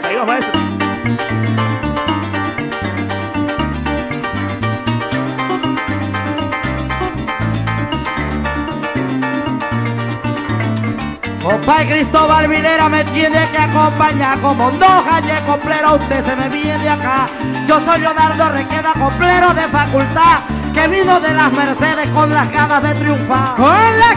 42 maestro. Compadre Cristóbal Vilera me tiene que acompañar como dos años complero, usted se me viene acá. Yo soy Leonardo Requeda, complero de facultad, que vino de las Mercedes con las ganas de triunfar. Con las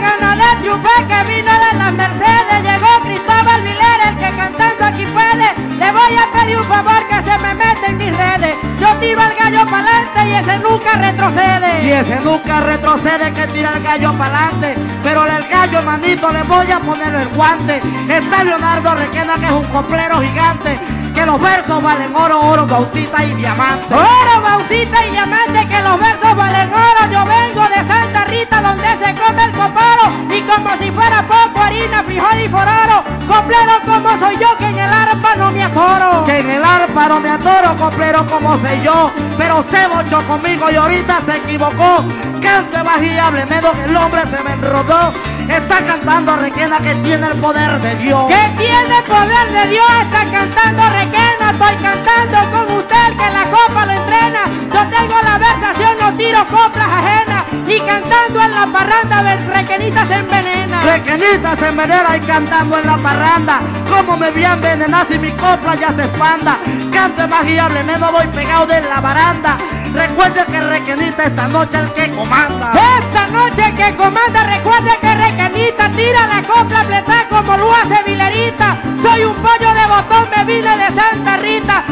voy a pedir un favor que se me mete en mis redes. Yo tiro el gallo pa'lante y ese nunca retrocede. Y ese nunca retrocede que tira el gallo pa'lante. Pero el gallo, manito, le voy a poner el guante. Está Leonardo Requena, que es un complero gigante. Que los versos valen oro, oro, baucita y diamante. Oro, baucita y diamante, que los versos valen oro. Yo vengo de Santa Rita, donde se come el coporo. Y como si fuera poco, harina, frijol y fororo. Complero como soy yo, que Que en el arpa no me atoro, complero como sé yo. Pero se bochó conmigo y ahorita se equivocó. Cante bajía, hable menos que el hombre se me enrodó. Está cantando Requena que tiene el poder de Dios. Que tiene el poder de Dios, está cantando Requena. Estoy cantando con usted, que la copa lo entrena. Yo tengo la versación, no tiro coplas ajenas. Y cantando en la parranda, Requenita se envenena. Requenita se envenena y cantando en la parranda. Como me a envenenar si mi copla ya se expanda. Cante más y hable menos, voy pegado de la baranda. Recuerde que Requenita esta noche el que comanda. Esta noche que comanda, recuerde que Requenita tira la copla pleta como lo hace Vilerita. Soy un pollo de botón, me vine de Santa Rita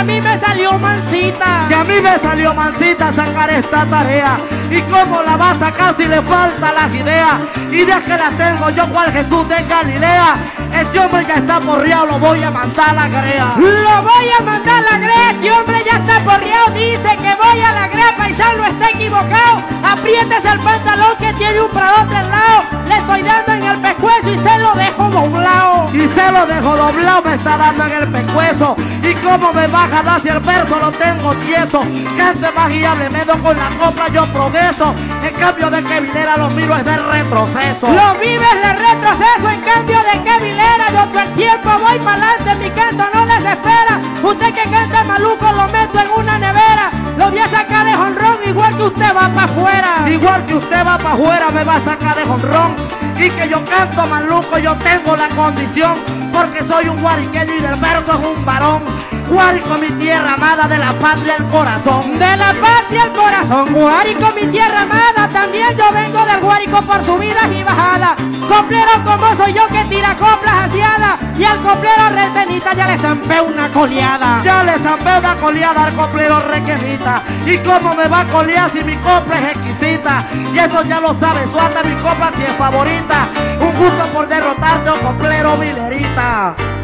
a mí me salió mansita. Que a mí me salió mansita sacar esta tarea. Y cómo la va a sacar si le falta las ideas. Ideas que las tengo yo cual Jesús de Galilea. Este hombre ya está porreado, lo voy a mandar a la grea. Lo voy a mandar a la grea, este hombre ya está porreado. Dice que voy a la grea, paisano está equivocado. Apriétese el pantalón que tiene un pradote al lado. Le estoy dando en el pescuezo y se lo dejo doblado. Y se lo dejo doblado, me está dando en el pescuezo. Y cómo me baja dar si el verso lo tengo tieso. Cante más y hable menos con la copa, yo progreso. En cambio de que Vilera lo miro es de retroceso. Lo vives de retroceso, en cambio de que Vilera yo todo el tiempo voy para adelante, mi canto no desespera. Usted que usted va para afuera me va a sacar de jonrón. Y que yo canto maluco, yo tengo la condición. Porque soy un guariqueño y del verso es un varón. Guárico mi tierra amada de la patria el corazón. De la patria el corazón, Guárico mi tierra amada. También yo vengo del Guárico por subidas y bajadas. Coplero como soy yo que tira coplas asiadas. Y al coplero retenita ya le zampé una coleada. Ya le zampé una coleada al coplero requerita. Y cómo me va a colear si mi copla es exquisita. Y eso ya lo sabe, suelta mi copla si es favorita. Un gusto por derrotarte, oh coplero Vilera.